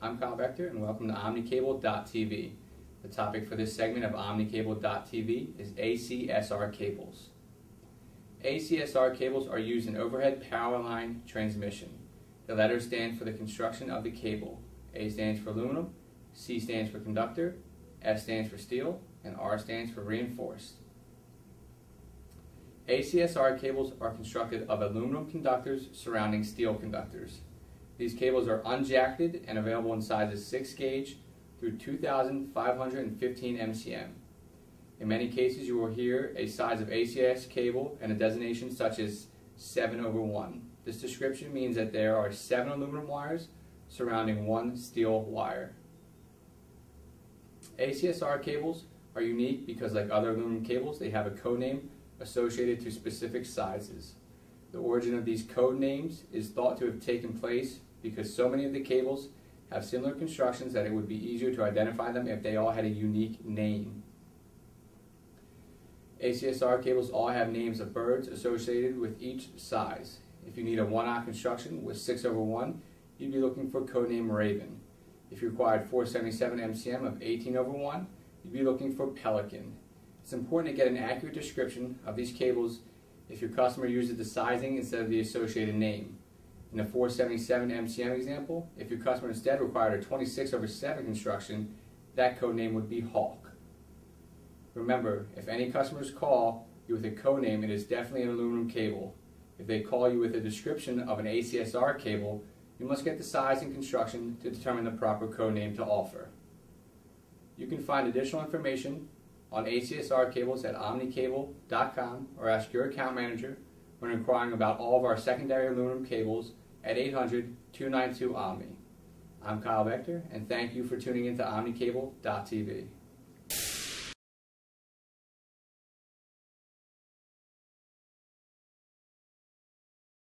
I'm Kyle Vector and welcome to OmniCable.tv. The topic for this segment of OmniCable.tv is ACSR cables. ACSR cables are used in overhead power line transmission. The letters stand for the construction of the cable. A stands for aluminum, C stands for conductor, S stands for steel, and R stands for reinforced. ACSR cables are constructed of aluminum conductors surrounding steel conductors. These cables are unjacketed and available in sizes 6 gauge through 2,515 MCM. In many cases, you will hear a size of ACS cable and a designation such as 7 over 1. This description means that there are 7 aluminum wires surrounding one steel wire. ACSR cables are unique because like other aluminum cables, they have a code name associated to specific sizes. The origin of these code names is thought to have taken place because so many of the cables have similar constructions that it would be easier to identify them if they all had a unique name. ACSR cables all have names of birds associated with each size. If you need a 1-aught construction with 6 over 1, you'd be looking for codename Raven. If you required 477 MCM of 18 over 1, you'd be looking for Pelican. It's important to get an accurate description of these cables if your customer uses the sizing instead of the associated name. In the 477 MCM example, if your customer instead required a 26 over 7 construction, that code name would be Hawk. Remember, if any customers call you with a code name, it is definitely an aluminum cable. If they call you with a description of an ACSR cable, you must get the size and construction to determine the proper code name to offer. You can find additional information on ACSR cables at omnicable.com or ask your account manager when inquiring about all of our secondary aluminum cables at 800-292-OMNI. I'm Kyle Vector, and thank you for tuning into OmniCable.tv.